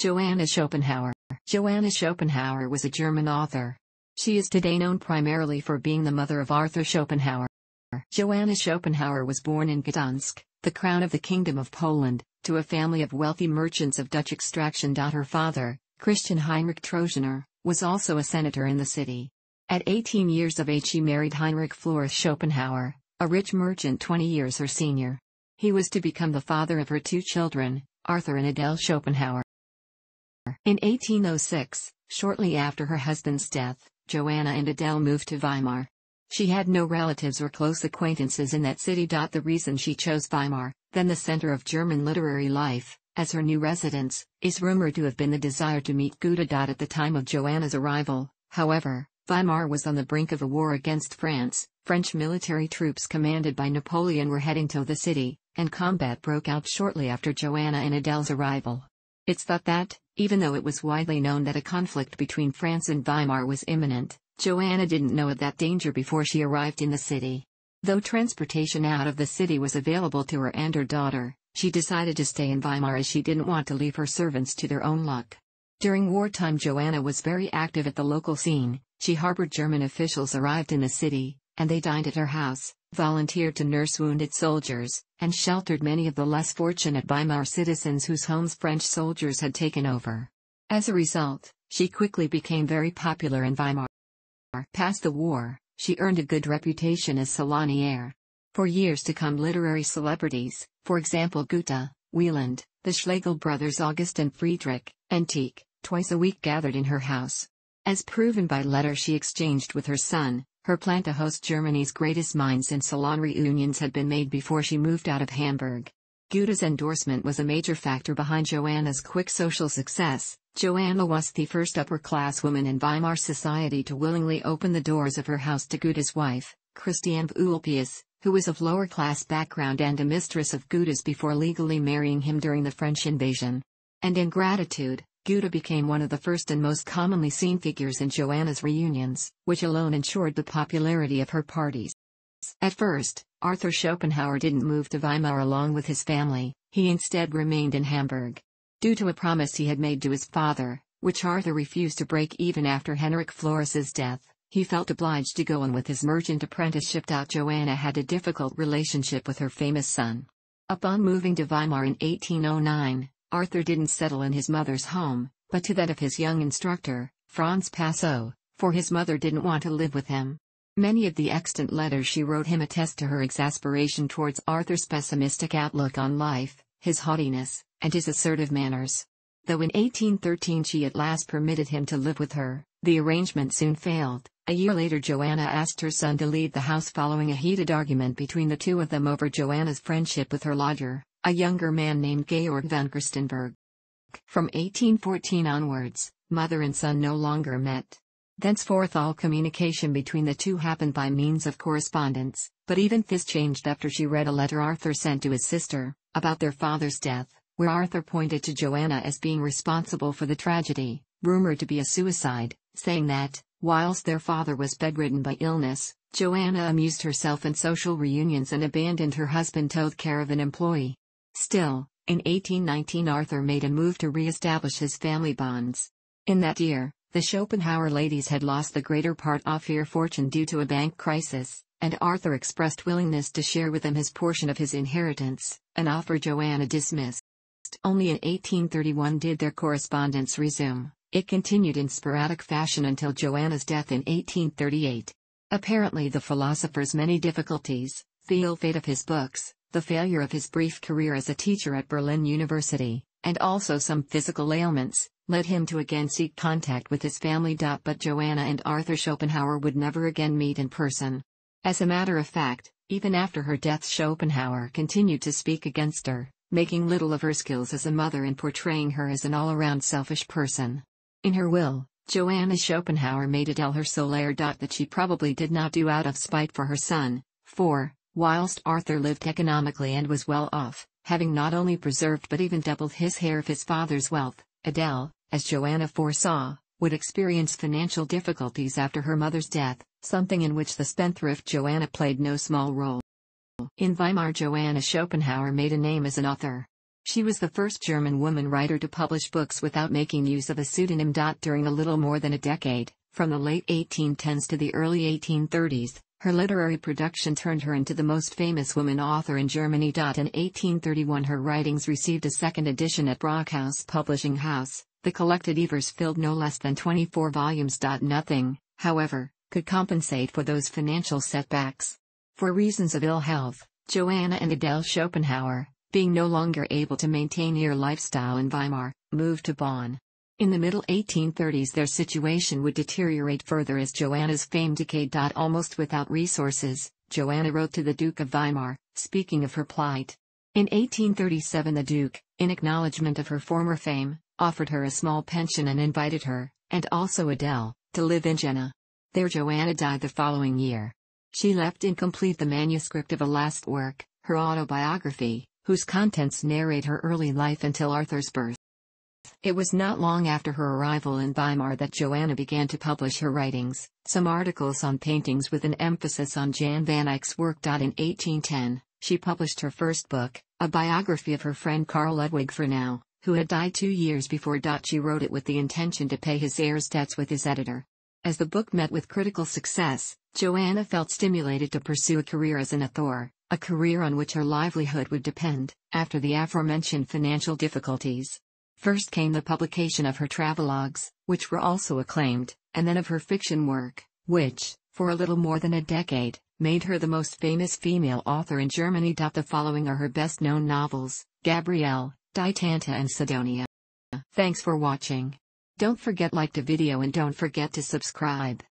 Johanna Schopenhauer. Johanna Schopenhauer was a German author. She is today known primarily for being the mother of Arthur Schopenhauer. Johanna Schopenhauer was born in Gdansk, the crown of the Kingdom of Poland, to a family of wealthy merchants of Dutch extraction. Her father, Christian Heinrich Trosiener, was also a senator in the city. At 18 years of age she married Heinrich Floris Schopenhauer, a rich merchant 20 years her senior. He was to become the father of her two children, Arthur and Adele Schopenhauer. In 1806, shortly after her husband's death, Johanna and Adele moved to Weimar. She had no relatives or close acquaintances in that city. The reason she chose Weimar, then the center of German literary life, as her new residence, is rumored to have been the desire to meet Goethe. At the time of Johanna's arrival, however, Weimar was on the brink of a war against France. French military troops commanded by Napoleon were heading to the city, and combat broke out shortly after Johanna and Adele's arrival. It's thought that, even though it was widely known that a conflict between France and Weimar was imminent, Johanna didn't know of that danger before she arrived in the city. Though transportation out of the city was available to her and her daughter, she decided to stay in Weimar as she didn't want to leave her servants to their own luck. During wartime Johanna was very active at the local scene, she harbored German officials arrived in the city, and they dined at her house, volunteered to nurse wounded soldiers, and sheltered many of the less fortunate Weimar citizens whose homes French soldiers had taken over. As a result, she quickly became very popular in Weimar. Past the war, she earned a good reputation as salonière. For years to come literary celebrities, for example Goethe, Wieland, the Schlegel brothers August and Friedrich, and twice a week gathered in her house. As proven by letters she exchanged with her son, her plan to host Germany's greatest minds and salon reunions had been made before she moved out of Hamburg. Goethe's endorsement was a major factor behind Johanna's quick social success, Johanna was the first upper-class woman in Weimar society to willingly open the doors of her house to Goethe's wife, Christiane Vulpius, who was of lower-class background and a mistress of Goethe's before legally marrying him during the French invasion. And in gratitude, Goethe became one of the first and most commonly seen figures in Johanna's reunions, which alone ensured the popularity of her parties. At first, Arthur Schopenhauer didn't move to Weimar along with his family, he instead remained in Hamburg. Due to a promise he had made to his father, which Arthur refused to break even after Heinrich Floris's death, he felt obliged to go on with his merchant apprenticeship. Johanna had a difficult relationship with her famous son. Upon moving to Weimar in 1809, Arthur didn't settle in his mother's home, but to that of his young instructor, Franz Passow, for his mother didn't want to live with him. Many of the extant letters she wrote him attest to her exasperation towards Arthur's pessimistic outlook on life, his haughtiness, and his assertive manners. Though in 1813 she at last permitted him to live with her, the arrangement soon failed. A year later, Johanna asked her son to leave the house following a heated argument between the two of them over Johanna's friendship with her lodger, a younger man named Georg von Gerstenbergk. From 1814 onwards, mother and son no longer met. Thenceforth, all communication between the two happened by means of correspondence, but even this changed after she read a letter Arthur sent to his sister about their father's death where Arthur pointed to Johanna as being responsible for the tragedy, rumored to be a suicide, saying that, whilst their father was bedridden by illness, Johanna amused herself in social reunions and abandoned her husband to the care of an employee. Still, in 1819 Arthur made a move to re-establish his family bonds. In that year, the Schopenhauer ladies had lost the greater part of their fortune due to a bank crisis, and Arthur expressed willingness to share with them his portion of his inheritance, an offer Johanna dismissed. Only in 1831 did their correspondence resume. It continued in sporadic fashion until Johanna's death in 1838. Apparently, the philosopher's many difficulties, the ill fate of his books, the failure of his brief career as a teacher at Berlin University, and also some physical ailments, led him to again seek contact with his family. But Johanna and Arthur Schopenhauer would never again meet in person. As a matter of fact, even after her death, Schopenhauer continued to speak against her making little of her skills as a mother and portraying her as an all-around selfish person. In her will, Johanna Schopenhauer made Adele her sole heir. That she probably did not do out of spite for her son, for, whilst Arthur lived economically and was well off, having not only preserved but even doubled his share of his father's wealth, Adele, as Johanna foresaw, would experience financial difficulties after her mother's death, something in which the spendthrift Johanna played no small role. In Weimar Johanna Schopenhauer made a name as an author. She was the first German woman writer to publish books without making use of a pseudonym. During a little more than a decade, from the late 1810s to the early 1830s, her literary production turned her into the most famous woman author in Germany. In 1831, her writings received a second edition at Brockhaus Publishing House. The collected oeuvres filled no less than 24 volumes. Nothing, however, could compensate for those financial setbacks. For reasons of ill health, Johanna and Adele Schopenhauer, being no longer able to maintain their lifestyle in Weimar, moved to Bonn. In the middle 1830s, their situation would deteriorate further as Johanna's fame decayed. Almost without resources, Johanna wrote to the Duke of Weimar, speaking of her plight. In 1837, the Duke, in acknowledgement of her former fame, offered her a small pension and invited her, and also Adele, to live in Jena. There, Johanna died the following year. She left incomplete the manuscript of a last work, her autobiography, whose contents narrate her early life until Arthur's birth. It was not long after her arrival in Weimar that Johanna began to publish her writings, some articles on paintings with an emphasis on Jan van Eyck's work. In 1810, she published her first book, a biography of her friend Karl Ludwig Fernow, who had died two years before. She wrote it with the intention to pay his heirs' debts with his editor. As the book met with critical success, Johanna felt stimulated to pursue a career as an author, a career on which her livelihood would depend, after the aforementioned financial difficulties. First came the publication of her travelogues, which were also acclaimed, and then of her fiction work, which, for a little more than a decade, made her the most famous female author in Germany. The following are her best known novels Gabrielle, Die Tante and Sidonia. Thanks for watching. Don't forget like the video and don't forget to subscribe.